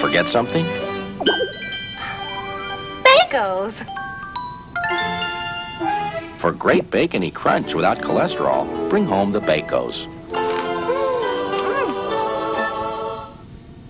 Forget something? Bagels. For great bacony crunch without cholesterol, bring home the Bacos.